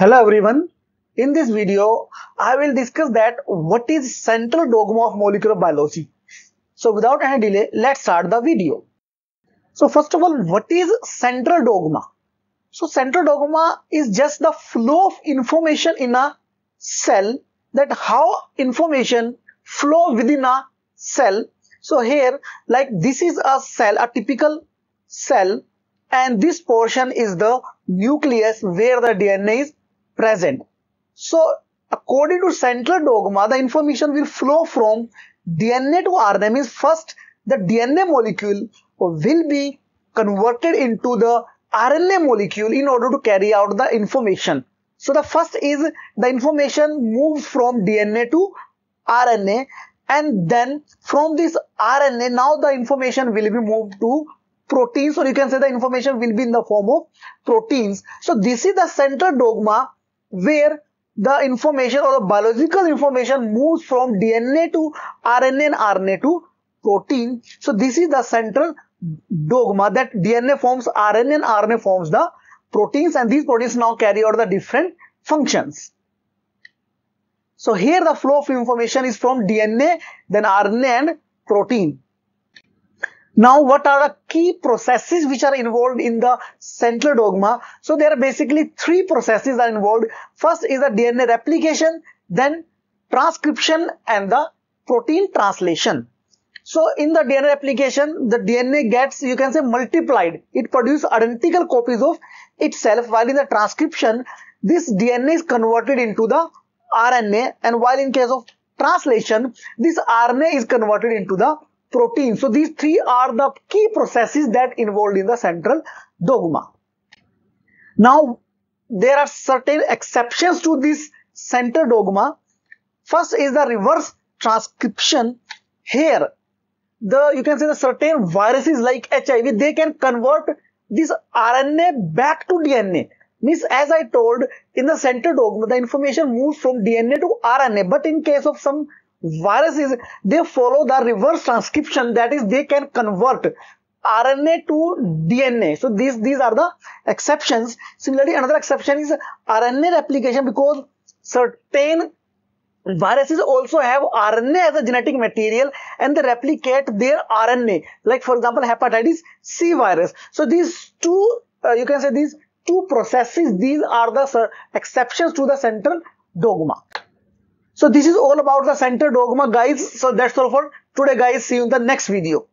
Hello everyone. In this video, I will discuss that what is central dogma of molecular biology. So without any delay, let's start the video. So first of all, what is central dogma? So central dogma is just the flow of information in a cell that how information flow within a cell. So here, like this is a cell, a typical cell and this portion is the nucleus where the DNA is present. So according to central dogma, the information will flow from DNA to RNA means first the DNA molecule will be converted into the RNA molecule in order to carry out the information. So the first is the information moves from DNA to RNA and then from this RNA now the information will be moved to proteins or you can say the information will be in the form of proteins. So this is the central dogma where the information or the biological information moves from DNA to RNA and RNA to protein. So this is the central dogma that DNA forms RNA and RNA forms the proteins and these proteins now carry out the different functions. So here the flow of information is from DNA, then RNA and protein. Now, what are the key processes which are involved in the central dogma? So, there are basically three processes are involved. First is the DNA replication, then transcription and the protein translation. So, in the DNA replication, the DNA gets, you can say, multiplied. It produces identical copies of itself, while in the transcription, this DNA is converted into the RNA, and while in case of translation, this RNA is converted into the protein. So these three are the key processes that involved in the central dogma. Now there are certain exceptions to this central dogma. First is the reverse transcription. Here the you can say the certain viruses like HIV they can convert this RNA back to DNA. Means as I told in the central dogma the information moves from DNA to RNA but in case of some viruses they follow the reverse transcription that is they can convert RNA to DNA. So these these are the exceptions. Similarly, another exception is RNA replication because certain viruses also have RNA as a genetic material and they replicate their RNA. Like for example, hepatitis C virus. So these two, uh, you can say these two processes, these are the exceptions to the central dogma. So this is all about the center dogma guys. So that's all for today guys. See you in the next video.